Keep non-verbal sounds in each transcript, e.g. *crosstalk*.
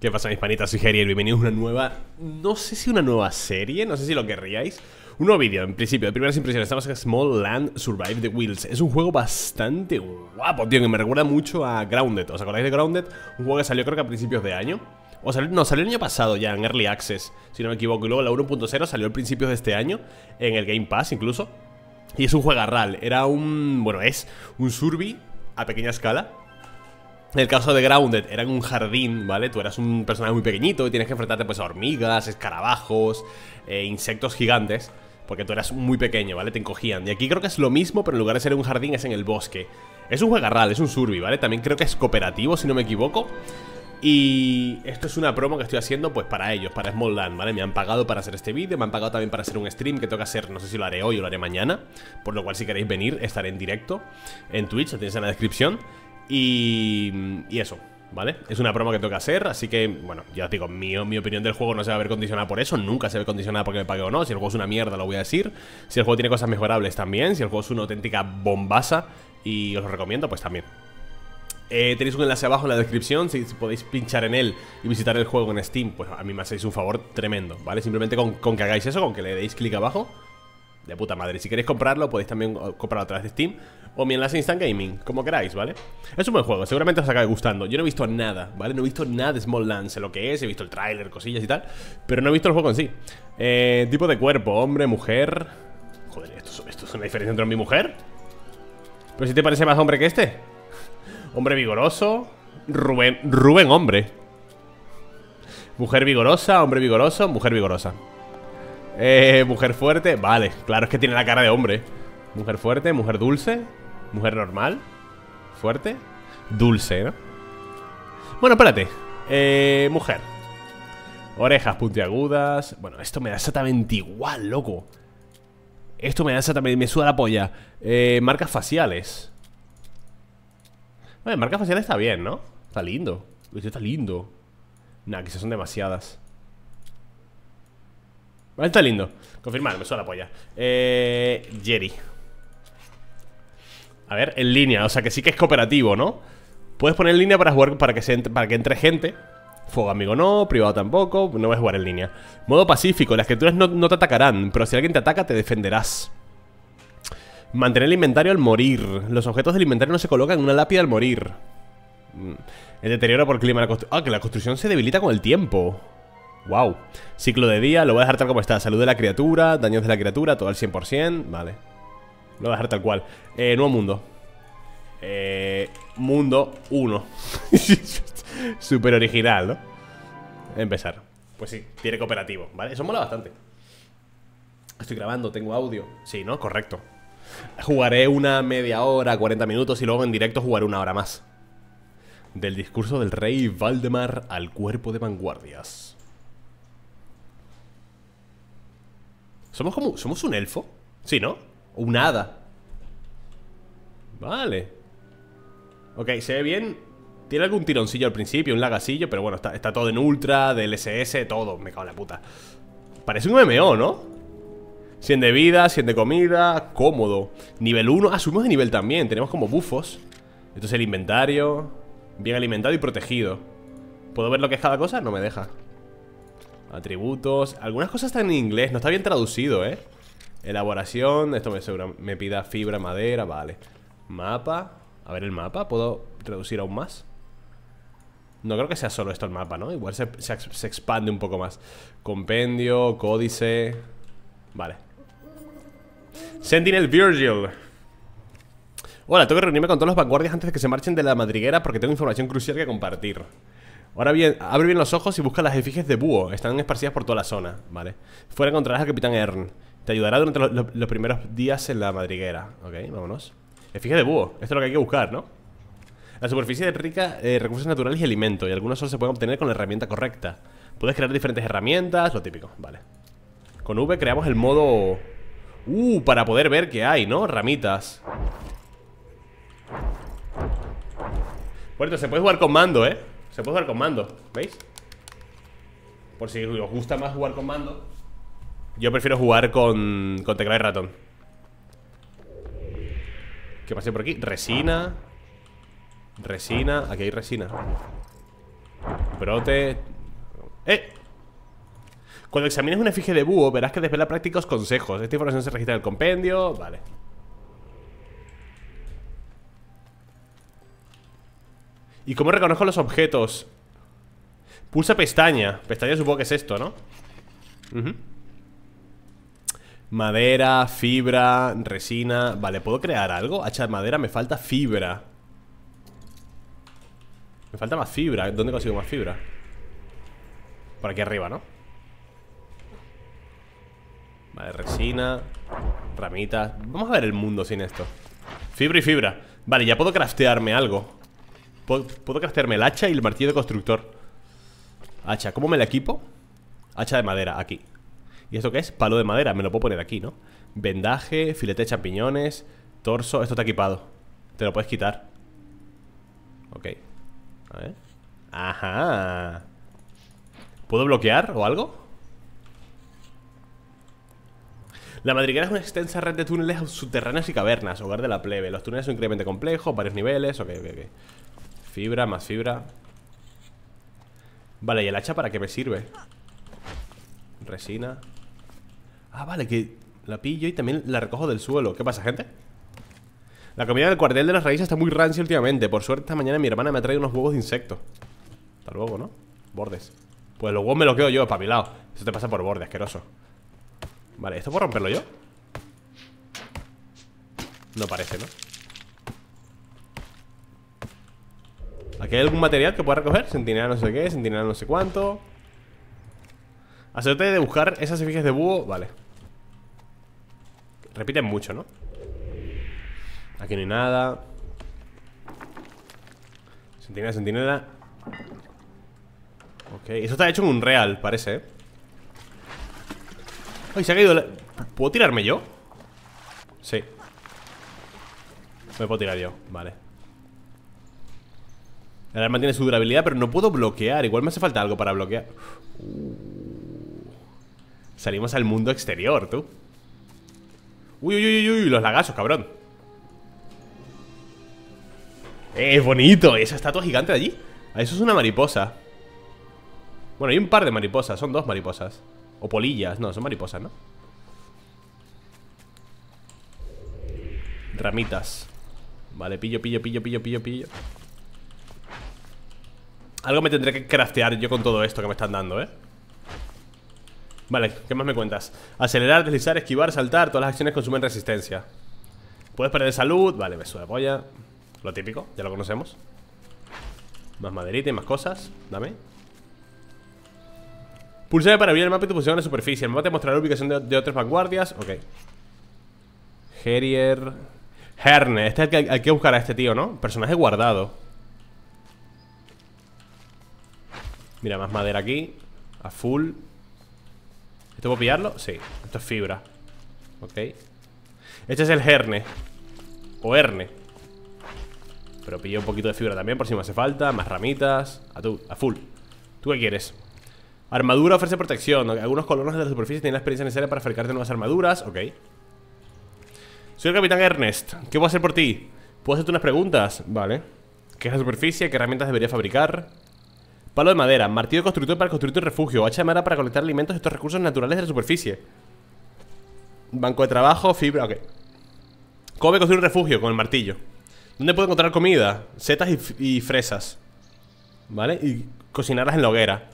¿Qué pasa mis panitas? Soy Geriel, bienvenidos a una nueva... No sé si una nueva serie, no sé si lo querríais Un nuevo vídeo, en principio, de primeras impresiones Estamos en Small Land Survive the Wheels Es un juego bastante guapo, tío Que me recuerda mucho a Grounded ¿Os acordáis de Grounded? Un juego que salió creo que a principios de año o salió, no, salió el año pasado ya en Early Access, si no me equivoco. Y luego la 1.0 salió a principios de este año, en el Game Pass incluso. Y es un juego RAL. Era un. Bueno, es un survey a pequeña escala. En el caso de Grounded era en un jardín, ¿vale? Tú eras un personaje muy pequeñito y tienes que enfrentarte pues a hormigas, escarabajos, eh, insectos gigantes Porque tú eras muy pequeño, ¿vale? Te encogían Y aquí creo que es lo mismo, pero en lugar de ser en un jardín es en el bosque Es un juegarral, es un survey, ¿vale? También creo que es cooperativo, si no me equivoco y esto es una promo que estoy haciendo pues para ellos, para Small Land, ¿vale? Me han pagado para hacer este vídeo, me han pagado también para hacer un stream que que hacer, no sé si lo haré hoy o lo haré mañana Por lo cual si queréis venir, estaré en directo en Twitch, lo tenéis en la descripción Y, y eso, ¿vale? Es una promo que tengo que hacer, así que, bueno, ya os digo, mi, mi opinión del juego no se va a ver condicionada por eso Nunca se ve condicionada porque me pague o no, si el juego es una mierda lo voy a decir Si el juego tiene cosas mejorables también, si el juego es una auténtica bombasa y os lo recomiendo, pues también eh, tenéis un enlace abajo en la descripción si, podéis pinchar en él y visitar el juego en Steam, pues a mí me hacéis un favor tremendo, ¿vale? Simplemente con, que hagáis eso, con que le deis clic abajo, de puta madre. Si queréis comprarlo, podéis también comprarlo a través de Steam o mi enlace Instant Gaming, como queráis, ¿vale? Es un buen juego, seguramente os acabe gustando. Yo no he visto nada, ¿vale? No he visto nada de Small Land, sé lo que es, he visto el tráiler, cosillas y tal, pero no he visto el juego en sí. Eh, tipo de cuerpo, hombre, mujer. Joder, ¿esto, ¿esto es una diferencia entre hombre y mujer? ¿Pero si te parece más hombre que este? Hombre vigoroso. Rubén, Rubén hombre. Mujer vigorosa, hombre vigoroso, mujer vigorosa. Eh, mujer fuerte, vale, claro, es que tiene la cara de hombre. Mujer fuerte, mujer dulce, mujer normal, fuerte, dulce, ¿no? Bueno, espérate. Eh, mujer. Orejas puntiagudas. Bueno, esto me da exactamente igual, loco. Esto me da exactamente. Me suda la polla. Eh, marcas faciales. Bueno, marca facial está bien, ¿no? Está lindo. Está lindo. Nah, quizás son demasiadas. Vale, está lindo. Confirmar, me suena la polla. Eh. Jerry. A ver, en línea, o sea que sí que es cooperativo, ¿no? Puedes poner en línea para jugar para que, se para que entre gente. Fuego amigo no, privado tampoco, no vas a jugar en línea. Modo pacífico, las criaturas no, no te atacarán, pero si alguien te ataca te defenderás. Mantener el inventario al morir. Los objetos del inventario no se colocan en una lápida al morir. Mm. El deterioro por clima. ah, que la construcción se debilita con el tiempo. Wow. Ciclo de día, lo voy a dejar tal como está. Salud de la criatura, daños de la criatura, todo al 100%. Vale. Lo voy a dejar tal cual. Eh, nuevo mundo. Eh, mundo 1. *laughs* Súper original, ¿no? Empezar. Pues sí, tiene cooperativo, ¿vale? Eso mola bastante. Estoy grabando, tengo audio. Sí, ¿no? Correcto. Jugaré una media hora, 40 minutos y luego en directo jugaré una hora más. Del discurso del rey Valdemar al cuerpo de vanguardias. ¿Somos como... ¿Somos un elfo? Sí, ¿no? Un hada. Vale. Ok, se ve bien. Tiene algún tironcillo al principio, un lagasillo, pero bueno, está, todo en ultra, DLSS, todo. Me cago en la puta. Parece un MMO, ¿no? 100 de vida, 100 de comida, cómodo Nivel 1, ah, subimos de nivel también Tenemos como bufos Esto es el inventario Bien alimentado y protegido ¿Puedo ver lo que es cada cosa? No me deja Atributos Algunas cosas están en inglés, no está bien traducido, ¿eh? Elaboración, esto me, me pida fibra, madera, vale Mapa A ver el mapa, ¿puedo traducir aún más? No creo que sea solo esto el mapa, ¿no? Igual se, se expande un poco más Compendio, códice Vale Sentinel Virgil Hola, tengo que reunirme con todos los vanguardias antes de que se marchen de la madriguera porque tengo información crucial que compartir Ahora bien, abre bien los ojos y busca las efigies de búho Están esparcidas por toda la zona, ¿vale? Fuera encontrarás al Capitán Ern Te ayudará durante los, primeros días en la madriguera Ok, vámonos Efigies de búho, esto es lo que hay que buscar, ¿no? La superficie es rica eh, recursos naturales y alimentos Y algunos solo se pueden obtener con la herramienta correcta Puedes crear diferentes herramientas, lo típico, vale Con V creamos el modo Uh, para poder ver qué hay, ¿no? Ramitas Bueno, se puede jugar con mando, ¿eh? Se puede jugar con mando, ¿veis? Por si os gusta más jugar con mando Yo prefiero jugar con, con teclado y ratón ¿Qué pasa por aquí? Resina Resina, aquí hay resina Brote ¡Eh! Cuando examines una efigie de búho, verás que desvela prácticos consejos. Esta información se registra en el compendio. Vale. ¿Y cómo reconozco los objetos? Pulsa pestaña. Pestaña supongo que es esto, ¿no? Madera, fibra, resina Vale, ¿puedo crear algo? Hacha de madera, me falta fibra Me falta más fibra ¿Dónde consigo más fibra? Por aquí arriba, ¿no? Vale, resina Ramitas Vamos a ver el mundo sin esto Fibra y fibra Vale, ya puedo craftearme algo Puedo, puedo craftearme el hacha y el martillo de constructor Hacha, ¿cómo me la equipo? Hacha de madera, aquí. ¿Y esto qué es? Palo de madera, me lo puedo poner aquí, ¿no? Vendaje, filete de champiñones Torso, esto está equipado. Te lo puedes quitar. Ok. A ver. Ajá. ¿Puedo bloquear o algo? La madriguera es una extensa red de túneles subterráneos y cavernas Hogar de la plebe. Los túneles son increíblemente complejos, varios niveles Ok, ok, ok Fibra, más fibra Vale, ¿y el hacha para qué me sirve? Resina Ah, vale, que la pillo y también la recojo del suelo ¿Qué pasa, gente? La comida del cuartel de las raíces está muy rancia últimamente Por suerte esta mañana mi hermana me ha traído unos huevos de insecto Hasta luego, ¿no? Bordes Pues los huevos me los quedo yo, espabilado Eso te pasa por borde, asqueroso Vale, ¿esto puedo romperlo yo? No parece, ¿no? ¿Aquí hay algún material que pueda recoger? Sentinela no sé qué, sentinela no sé cuánto Hacerte de buscar esas efigies de búho Vale Repiten mucho, ¿no? Aquí no hay nada Sentinela, sentinela Ok, eso está hecho en un real, parece, ¿eh? Ay, se ha caído la... ¿Puedo tirarme yo? Sí Me puedo tirar yo, vale El arma tiene su durabilidad, pero no puedo bloquear. Igual me hace falta algo para bloquear. Salimos al mundo exterior, tú. Uy, uy, uy, uy, los lagazos, cabrón. Eh, Es bonito, esa estatua gigante de allí. Eso es una mariposa. Bueno, hay un par de mariposas, son dos mariposas. O polillas, no, son mariposas, ¿no? Ramitas. Vale, pillo, pillo, pillo, pillo, pillo, pillo Algo me tendré que craftear yo con todo esto que me están dando, ¿eh? Vale, ¿qué más me cuentas? Acelerar, deslizar, esquivar, saltar Todas las acciones consumen resistencia. Puedes perder salud Vale, beso de polla. Lo típico, ya lo conocemos. Más maderita y más cosas Dame. Pulsar para abrir el mapa y tu posición en la superficie. El mapa te mostrará la ubicación de, otras vanguardias. Ok. Herier Herne, este es el que hay que buscar a este tío, ¿no? Personaje guardado Mira, más madera aquí A full ¿Esto puedo pillarlo? Sí, esto es fibra Ok Este es el herne O herne Pero pillo un poquito de fibra también por si me hace falta Más ramitas A, tu, a full ¿Tú qué quieres? Armadura ofrece protección Algunos colonos de la superficie tienen la experiencia necesaria para fabricarte nuevas armaduras Ok Soy el capitán Ernest ¿Qué puedo hacer por ti? ¿Puedo hacerte unas preguntas? Vale ¿Qué es la superficie? ¿Qué herramientas debería fabricar? Palo de madera, martillo de constructor para construir tu refugio Hacha de madera para colectar alimentos y estos recursos naturales de la superficie Banco de trabajo, fibra, ok ¿Cómo me construir un refugio? Con el martillo ¿Dónde puedo encontrar comida? Setas y, fresas ¿Vale? Y cocinarlas en la hoguera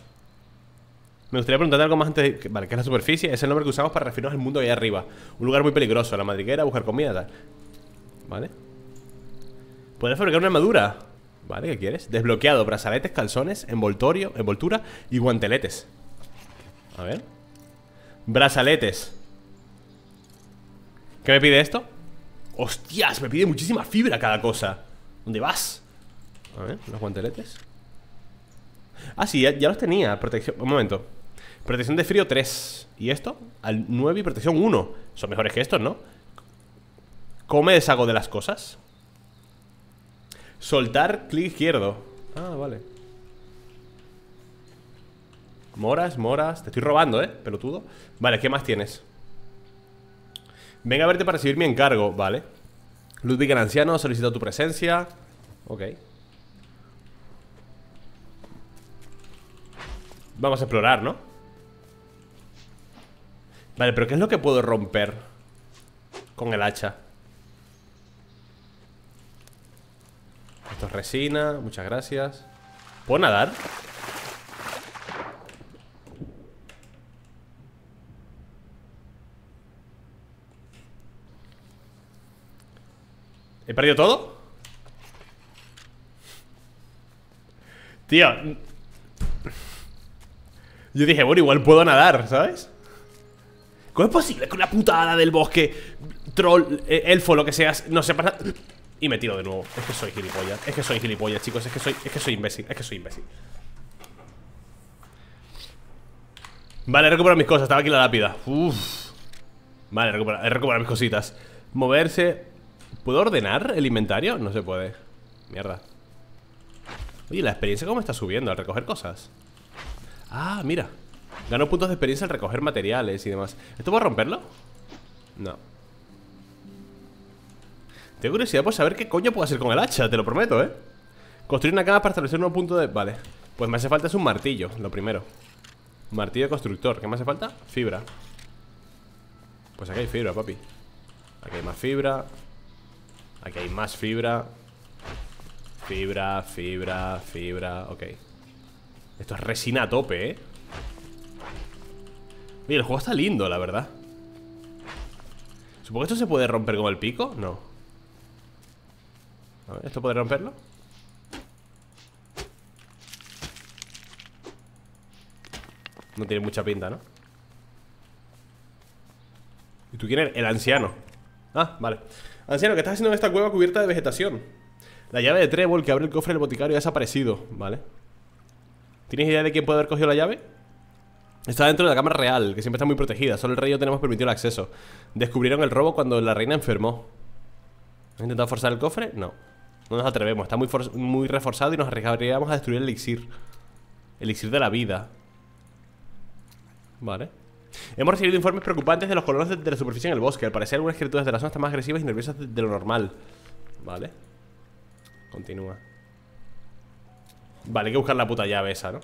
Me gustaría preguntarte algo más antes de... Vale, ¿qué es la superficie? Es el nombre que usamos para referirnos al mundo ahí arriba Un lugar muy peligroso, la madriguera, buscar comida, tal ¿Vale? ¿Puedes fabricar una armadura? Vale, ¿qué quieres? Desbloqueado, brazaletes, calzones, envoltorio, envoltura y guanteletes A ver Brazaletes ¿Qué me pide esto? ¡Hostias! Me pide muchísima fibra cada cosa ¿Dónde vas? A ver, los guanteletes Ah, sí, ya, los tenía Protección, un momento Protección de frío 3 ¿Y esto? Al 9 y protección 1 Son mejores que estos, ¿no? ¿Cómo me deshago de las cosas? Soltar clic izquierdo Ah, vale Moras, moras Te estoy robando, ¿eh? Pelotudo Vale, ¿qué más tienes? Venga a verte para recibir mi encargo Vale Ludwig el anciano solicita tu presencia Ok Vamos a explorar, ¿no? Vale, pero ¿qué es lo que puedo romper? Con el hacha Esto es resina, muchas gracias ¿Puedo nadar? ¿He perdido todo? Tío Yo dije, bueno, igual puedo nadar, ¿sabes? ¿Cómo es posible que una putada del bosque Troll, eh, elfo, lo que seas No sepas Y me tiro de nuevo. Es que soy gilipollas Es que soy gilipollas, chicos Es que soy, es que soy imbécil Es que soy imbécil. Vale, he recuperado mis cosas Estaba aquí la lápida. Uf. Vale, he recuperado, mis cositas. Moverse. ¿Puedo ordenar el inventario? No se puede. Mierda. Oye, la experiencia cómo está subiendo al recoger cosas Ah, mira. Gano puntos de experiencia al recoger materiales y demás. ¿Esto puedo romperlo? No Tengo curiosidad por saber qué coño puedo hacer con el hacha Te lo prometo, ¿eh? Construir una cama para establecer un nuevo punto de... Vale. Pues me hace falta es un martillo, lo primero. Martillo constructor. ¿Qué me hace falta? Fibra. Pues aquí hay fibra, papi. Aquí hay más fibra. Aquí hay más fibra. Fibra, fibra, fibra. Ok. Esto es resina a tope, ¿eh? Mira, el juego está lindo, la verdad. Supongo que esto se puede romper con el pico. No A ver, ¿esto puede romperlo? No tiene mucha pinta, ¿no? ¿Y tú quién eres? El anciano Ah, vale Anciano, ¿qué estás haciendo en esta cueva cubierta de vegetación? La llave de trébol que abre el cofre del boticario ha desaparecido Vale ¿Tienes idea de quién puede haber cogido la llave? Está dentro de la cámara real, que siempre está muy protegida Solo el rey y yo tenemos permitido el acceso Descubrieron el robo cuando la reina enfermó ¿Has intentado forzar el cofre? No No nos atrevemos, está muy, muy reforzado y nos arriesgaríamos a destruir el elixir. El elixir de la vida. Vale. Hemos recibido informes preocupantes de los colonos de, la superficie en el bosque. Al parecer algunas criaturas de la zona están más agresivas y nerviosas de, lo normal. Vale. Continúa. Vale, hay que buscar la puta llave esa, ¿no?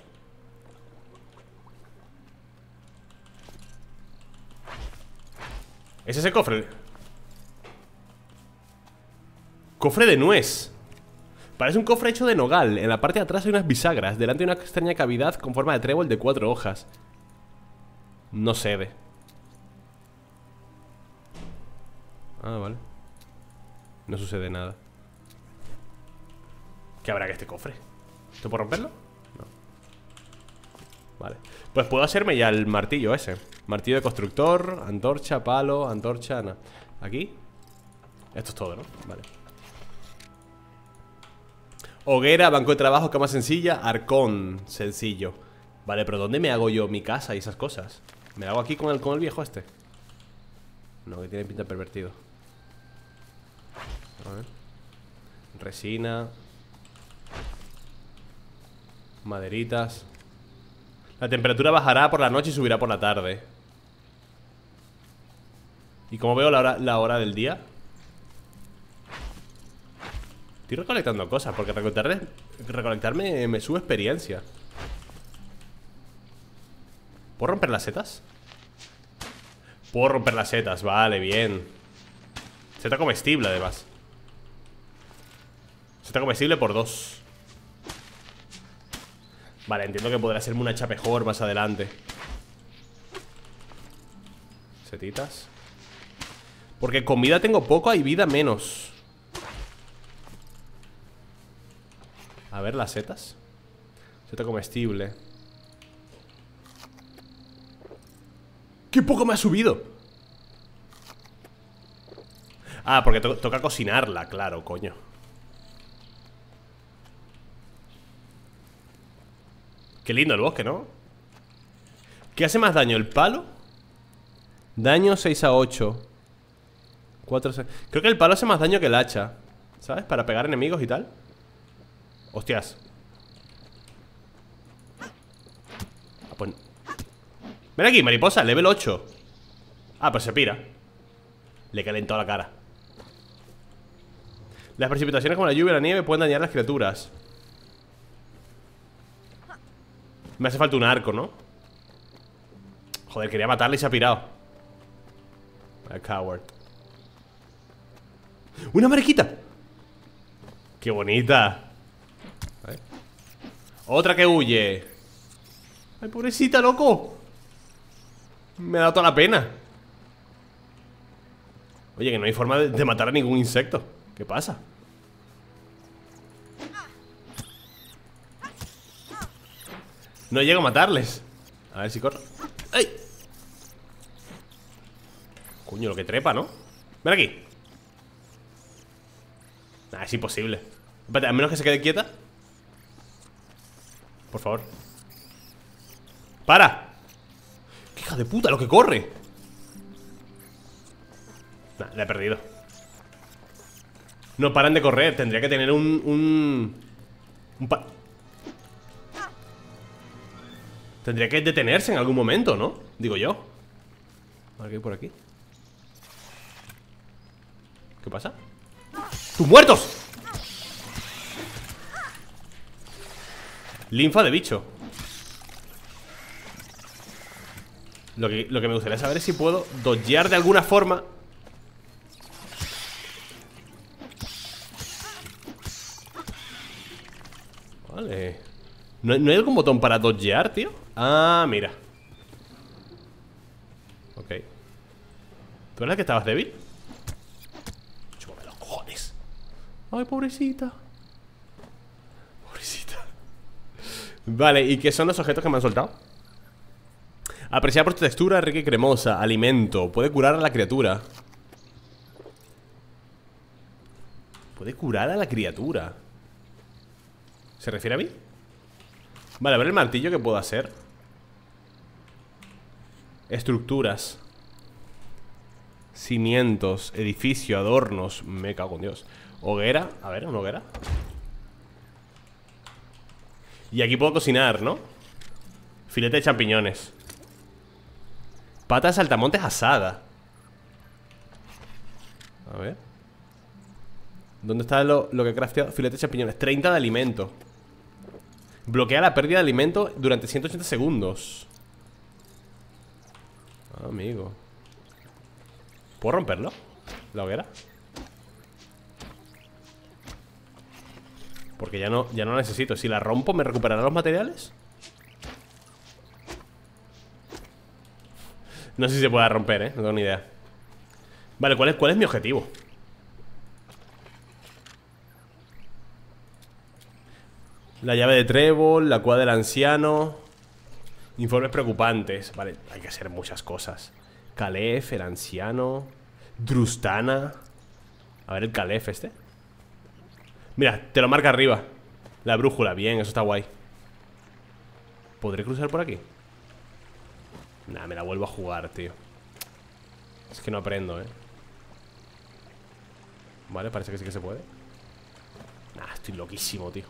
¿Es ese cofre? Cofre de nuez Parece un cofre hecho de nogal. En la parte de atrás hay unas bisagras. Delante hay una extraña cavidad con forma de trébol de cuatro hojas. No cede. Ah, vale. No sucede nada. ¿Qué habrá que este cofre? ¿Esto puedo romperlo? No. Vale. Pues puedo hacerme ya el martillo ese. Martillo de constructor, antorcha, palo, antorcha, Aquí. Esto es todo, ¿no? Vale Hoguera, banco de trabajo, cama sencilla, arcón Sencillo Vale, pero ¿dónde me hago yo mi casa y esas cosas? ¿Me hago aquí con el, con el viejo este? No, que tiene pinta pervertido Resina Maderitas La temperatura bajará por la noche y subirá por la tarde ¿Y cómo veo la hora, la hora del día? Estoy recolectando cosas Porque recolectarme, recolectarme me sube experiencia. ¿Puedo romper las setas? Puedo romper las setas, vale, bien. Seta comestible, además. Seta comestible por dos. Vale, entiendo que podrá ser una hacha mejor más adelante. Setitas. Porque comida tengo poco y vida menos A ver, las setas Seta comestible ¡Qué poco me ha subido! Ah, porque toca cocinarla, claro, coño Qué lindo el bosque, ¿no? ¿Qué hace más daño? ¿El palo? Daño 6 a 8 4 6. Creo que el palo hace más daño que el hacha ¿Sabes? Para pegar enemigos y tal Hostias. Ah, pues Ven aquí, mariposa, level 8 Ah, pues se pira. Le calentó la cara. Las precipitaciones como la lluvia y la nieve pueden dañar las criaturas. Me hace falta un arco, ¿no? Joder, quería matarle y se ha pirado. A coward. ¡Una mariquita! ¡Qué bonita! Otra que huye ¡Ay, pobrecita, loco! Me ha dado toda la pena Oye, que no hay forma de, matar a ningún insecto ¿Qué pasa? No llego a matarles A ver si corro ¡Ay! Coño, lo que trepa, ¿no? Ven aquí Nah, es imposible Espérate, a menos que se quede quieta Por favor ¡Para! ¡Qué hija de puta lo que corre! Nah, la he perdido No paran de correr Tendría que tener un... Un, pa Tendría que detenerse en algún momento, ¿no? Digo yo qué por aquí ¿Qué pasa? ¡Tus muertos! Linfa de bicho. Lo que, lo que me gustaría saber es si puedo dodgear de alguna forma. Vale. ¿No, ¿No hay algún botón para dodgear, tío? Ah, mira. Ok. ¿Tú eres la que estabas débil? Ay, pobrecita Pobrecita Vale, ¿y qué son los objetos que me han soltado? Apreciar por su textura, rica y cremosa Alimento, puede curar a la criatura. Puede curar a la criatura ¿Se refiere a mí? Vale, a ver el martillo que puedo hacer. Estructuras. Cimientos, edificio, adornos. Me cago en Dios. Hoguera, a ver, una hoguera Y aquí puedo cocinar, ¿no? Filete de champiñones Pata de saltamontes asada A ver ¿Dónde está lo, que he crafteado? Filete de champiñones 30 de alimento Bloquea la pérdida de alimento durante 180 segundos Amigo ¿Puedo romperlo? ¿La hoguera? Porque ya no, ya no necesito. Si la rompo, ¿me recuperará los materiales? No sé si se puede romper, ¿eh? No tengo ni idea. Vale, ¿cuál es, cuál es mi objetivo? La llave de trébol, la cuadra del anciano. Informes preocupantes. Vale, hay que hacer muchas cosas. Calef, el anciano. Drustana. A ver el Calef este Mira, te lo marca arriba. La brújula, bien, eso está guay. ¿Podré cruzar por aquí? Nah, me la vuelvo a jugar, tío. Es que no aprendo, eh. Vale, parece que sí que se puede. Nah, estoy loquísimo, tío.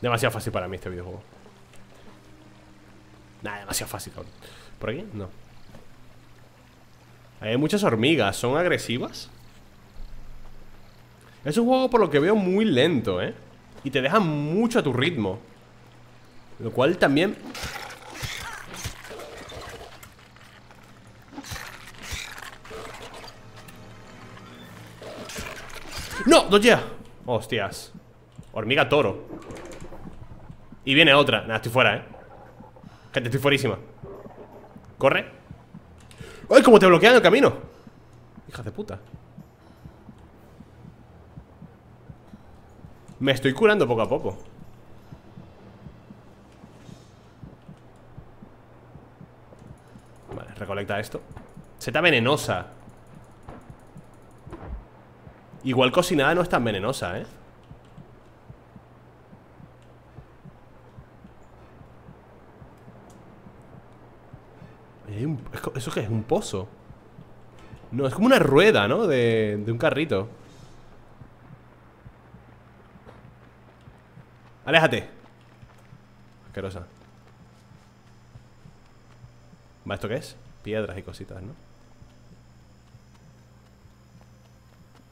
Demasiado fácil para mí este videojuego. Nah, demasiado fácil, ¿Por aquí? No. Hay muchas hormigas, ¿son agresivas? Es un juego por lo que veo muy lento, ¿eh? Y te deja mucho a tu ritmo Lo cual también... ¡No! ¡Dodgea! Hostias Hormiga toro Y viene otra Nada, estoy fuera, ¿eh? Gente, estoy fuerísima Corre ¡Ay, cómo te bloquean el camino! Hija de puta Me estoy curando poco a poco Vale, recolecta esto Seta venenosa Igual cocinada no es tan venenosa, ¿eh? ¿Eso qué es? ¿Un pozo? No, es como una rueda, ¿no? De, de un carrito Aléjate Asquerosa ¿Va esto qué es? Piedras y cositas, ¿no?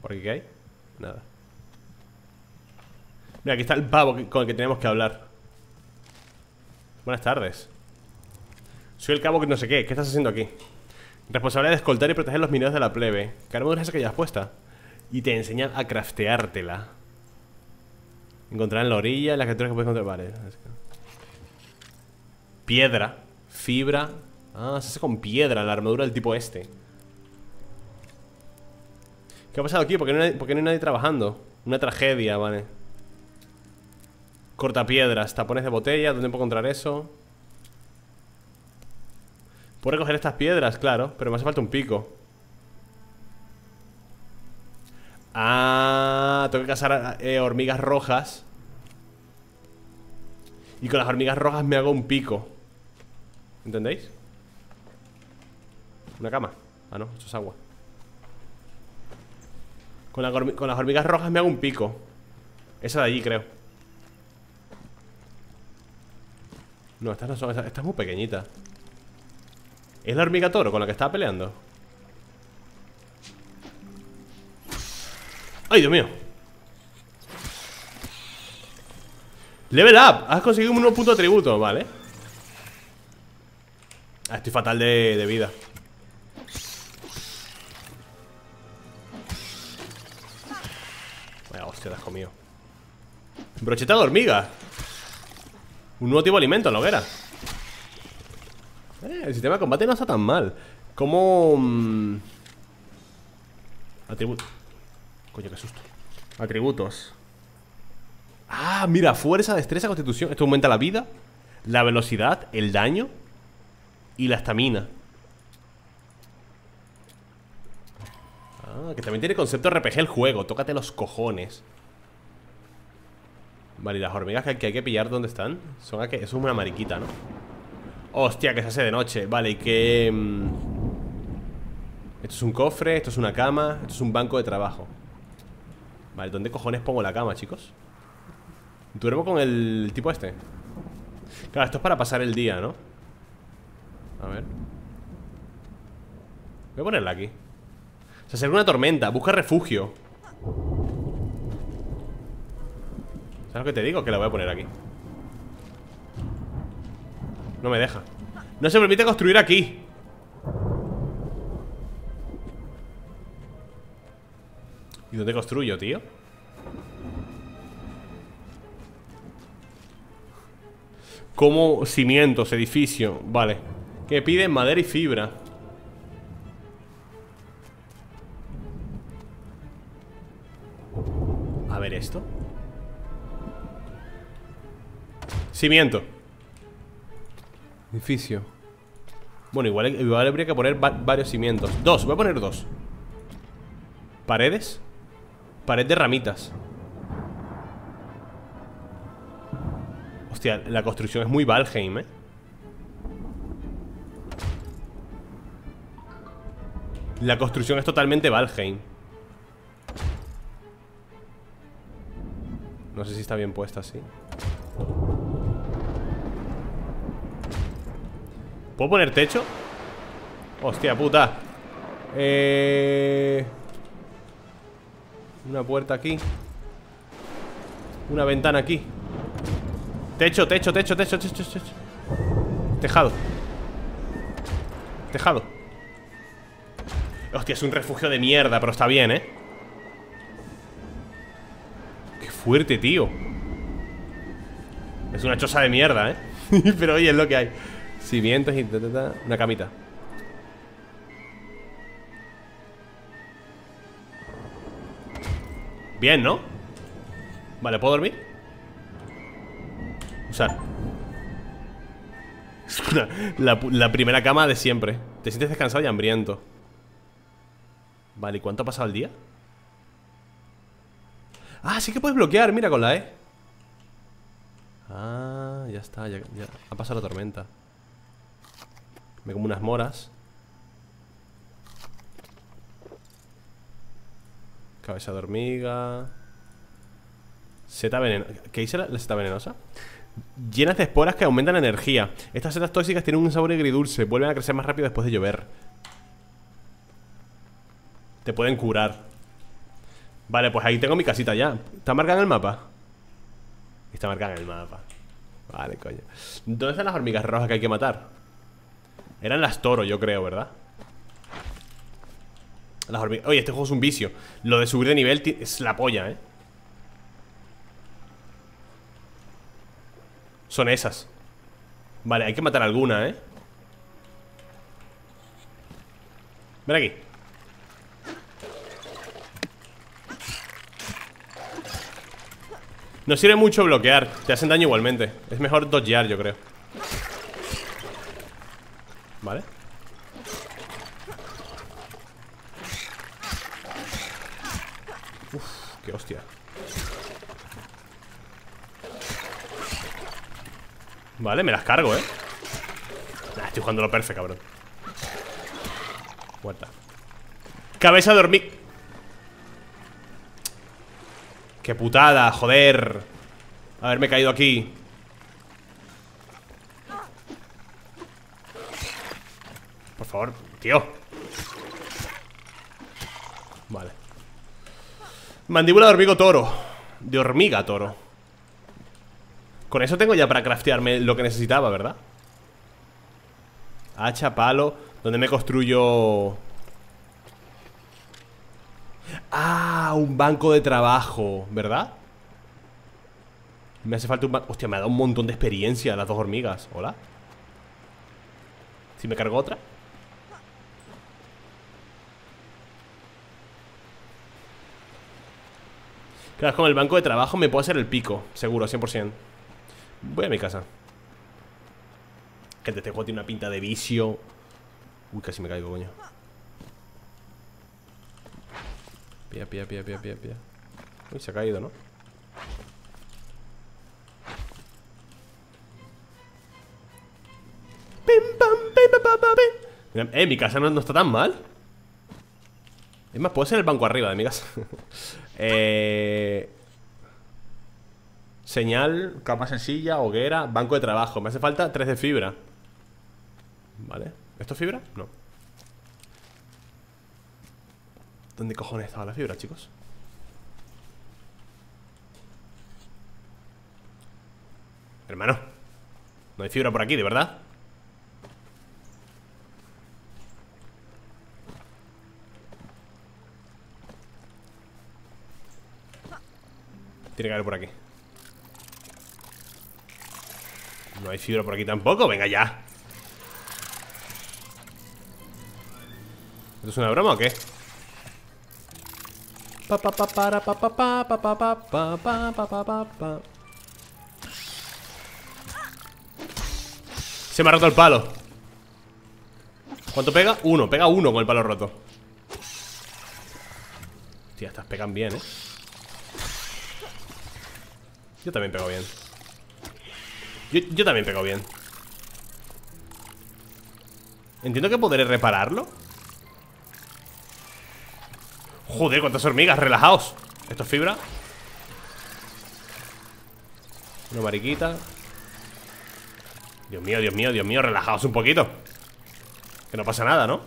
¿Por aquí qué hay? Nada Mira, aquí está el pavo con el que tenemos que hablar Buenas tardes Soy el cabo que no sé qué, ¿qué estás haciendo aquí? Responsable de escoltar y proteger los mineros de la plebe ¿Qué armadura es esa que llevas puesta? Y te enseñan a crafteártela Encontrar en la orilla las criaturas que puedes encontrar Vale Piedra Fibra Ah, se hace con piedra la armadura del tipo este ¿Qué ha pasado aquí? ¿Por qué no hay, no hay nadie trabajando? Una tragedia, vale Corta piedras, tapones de botella ¿Dónde puedo encontrar eso? Puedo recoger estas piedras, claro Pero me hace falta un pico Ah, tengo que cazar eh, hormigas rojas. Y con las hormigas rojas me hago un pico. ¿Entendéis? Una cama. Ah, no, eso es agua. Con, las hormigas rojas me hago un pico. Esa de allí, creo. No, estas no son Esta es muy pequeñita. ¿Es la hormiga toro con la que estaba peleando? ¡Ay, Dios mío! Level up. Has conseguido un nuevo punto de atributo, vale. Ah, Estoy fatal de, vida. Vaya hostia, te has comido. Brocheta de hormiga. Un nuevo tipo de alimento en la hoguera. Eh, El sistema de combate no está tan mal. Como... Mmm... Atributo Qué susto. Atributos. Ah, mira, fuerza, destreza, constitución. Esto aumenta la vida La velocidad, el daño Y la estamina. Ah, que también tiene concepto RPG el juego. Tócate los cojones. Vale, y las hormigas que hay que pillar ¿Dónde están? Son aquí, eso es una mariquita, ¿no? Hostia, que se hace de noche. Vale, y que... Mm, esto es un cofre, esto es una cama Esto es un banco de trabajo Vale, ¿dónde cojones pongo la cama, chicos? Duermo con el tipo este. Claro, esto es para pasar el día, ¿no? A ver. Voy a ponerla aquí. Se acerca una tormenta, busca refugio. ¿Sabes lo que te digo? Que la voy a poner aquí. No me deja. No se permite construir aquí ¿Y dónde construyo, tío? Como cimientos, edificio Vale. Que pide madera y fibra. A ver esto. Cimiento. Edificio. Bueno, igual, igual habría que poner varios cimientos. Dos, voy a poner dos. Paredes Pared de ramitas Hostia, la construcción es muy Valheim, ¿eh? La construcción es totalmente Valheim No sé si está bien puesta así ¿Puedo poner techo? Hostia puta Eh... Una puerta aquí. Una ventana aquí. Techo, techo, techo, techo, techo, techo Tejado. Tejado. Hostia, es un refugio de mierda Pero está bien, ¿eh? Qué fuerte, tío. Es una choza de mierda, ¿eh? *laughs* Pero oye, es lo que hay. Cimientos y... Una camita Bien, ¿no? Vale, ¿puedo dormir? Usar *laughs* la, la primera cama de siempre Te sientes descansado y hambriento Vale, ¿y cuánto ha pasado el día? Ah, sí que puedes bloquear, mira con la E Ah, ya está, ya, ya ha pasado la tormenta Me como unas moras Cabeza de hormiga Seta venenosa ¿Qué dice la, seta venenosa? Llenas de esporas que aumentan la energía Estas setas tóxicas tienen un sabor agridulce Vuelven a crecer más rápido después de llover Te pueden curar Vale, pues ahí tengo mi casita ya ¿Está marcada en el mapa? Está marcada en el mapa Vale, coño ¿Dónde están las hormigas rojas que hay que matar? Eran las toro, yo creo, ¿verdad? Oye, este juego es un vicio. Lo de subir de nivel es la polla, ¿eh? Son esas. Vale, hay que matar alguna, ¿eh? Ven aquí. No sirve mucho bloquear. Te hacen daño igualmente. Es mejor dodgear, yo creo. Vale hostia. Vale, me las cargo, eh. Estoy jugando lo perfecto, cabrón. Muerta. Cabeza dormir. Qué putada, joder. Haberme caído aquí. Por favor, tío Mandíbula de hormigo toro. De hormiga toro. Con eso tengo ya para craftearme lo que necesitaba, ¿verdad? Hacha, palo ¿Dónde me construyo. Ah, un banco de trabajo, ¿verdad? Me hace falta un banco Hostia, me ha dado un montón de experiencia las dos hormigas. Hola. Si me cargo otra Claro, con el banco de trabajo me puedo hacer el pico Seguro, 100% Voy a mi casa. Que este juego tiene una pinta de vicio. Uy, casi me caigo, coño. Pía, pía, pía, pía, pía, pía. Uy, se ha caído, ¿no? eh, mi casa no, está tan mal. Es más, puedo ser el banco arriba de mi casa *laughs* eh... Señal, cama sencilla, hoguera, banco de trabajo Me hace falta 3 de fibra Vale ¿Esto es fibra? No ¿Dónde cojones estaba la fibra, chicos? Hermano No hay fibra por aquí, ¿de verdad? Tiene que haber por aquí No hay fibra por aquí tampoco Venga ya ¿Esto es una broma o qué? Se me ha roto el palo ¿Cuánto pega? Uno, pega uno con el palo roto Hostia, estas pegan bien, eh Yo también pego bien. Yo, también pego bien. Entiendo que podré repararlo. Joder, cuántas hormigas, relajaos. Esto es fibra. Una mariquita. Dios mío, Dios mío, Dios mío Relajaos un poquito. Que no pasa nada, ¿no?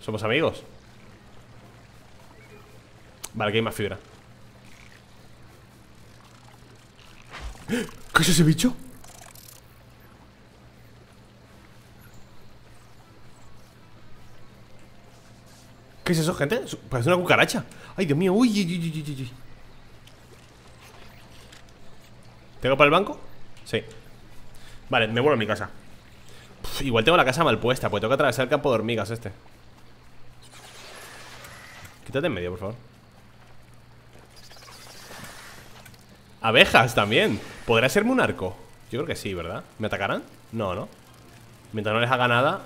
Somos amigos. Vale, que hay más fibra ¿Qué es ese bicho? ¿Qué es eso, gente? Parece una cucaracha Ay, Dios mío, uy, uy, uy, uy, uy. ¿Tengo para el banco? Sí Vale, me vuelvo a mi casa Igual tengo la casa mal puesta Pues tengo que atravesar el campo de hormigas este Quítate en medio, por favor Abejas también ¿Podrá serme un arco? Yo creo que sí, ¿verdad? ¿Me atacarán? No, ¿no? Mientras no les haga nada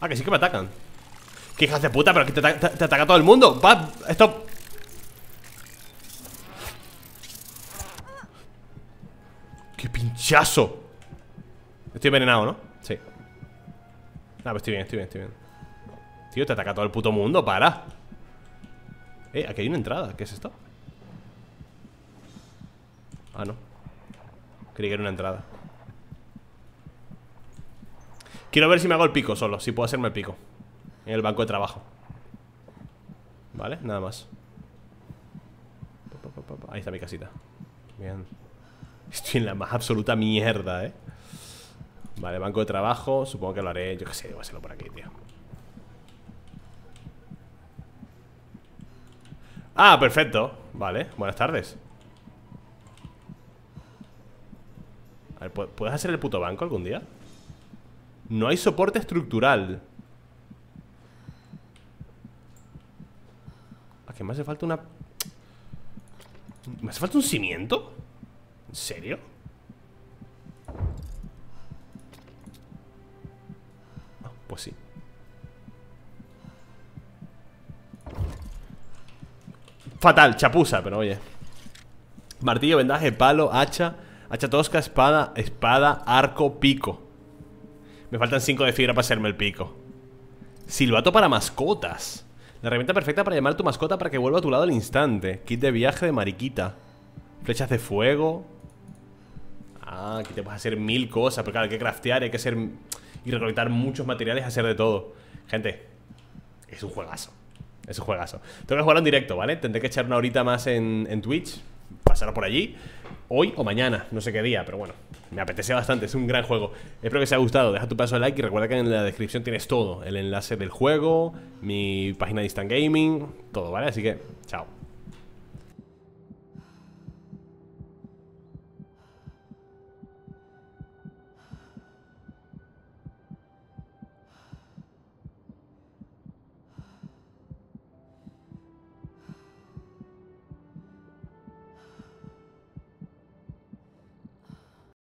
Ah, que sí que me atacan ¡Qué hijas de puta! Pero que te, ataca todo el mundo Va, esto ¡Qué pinchazo! Estoy envenenado, ¿no? Sí Ah, pues estoy bien, estoy bien, estoy bien Tío, te ataca todo el puto mundo, para Eh, aquí hay una entrada ¿Qué es esto? Ah, no. Creí que era una entrada. Quiero ver si me hago el pico solo Si puedo hacerme el pico. En el banco de trabajo. ¿Vale? Nada más. Ahí está mi casita. Bien. *laughs* Estoy en la más absoluta mierda, eh Vale, banco de trabajo. Supongo que lo haré, yo qué sé, voy a hacerlo por aquí, tío. Ah, perfecto. Vale, buenas tardes A ver, ¿puedes hacer el puto banco algún día? No hay soporte estructural ¿A qué me hace falta una...? ¿Me hace falta un cimiento? ¿En serio? Ah, pues sí Fatal, chapuza, pero oye Martillo, vendaje, palo, hacha Hacha tosca, espada, espada, arco, pico. Me faltan 5 de fibra para hacerme el pico. Silbato para mascotas. La herramienta perfecta para llamar a tu mascota para que vuelva a tu lado al instante. Kit de viaje de mariquita. Flechas de fuego. Ah, aquí te puedes hacer mil cosas Pero claro, hay que craftear, hay que hacer Y recolectar muchos materiales hacer de todo. Gente, es un juegazo. Es un juegazo. Tengo que jugar en directo, ¿vale? Tendré que echar una horita más en, en Twitch Pasarlo por allí hoy o mañana, no sé qué día, pero bueno, me apetece bastante, es un gran juego. Espero que os haya gustado, deja tu paso like y recuerda que en la descripción tienes todo, el enlace del juego, mi página de Instant Gaming, todo, ¿vale? Así que, chao.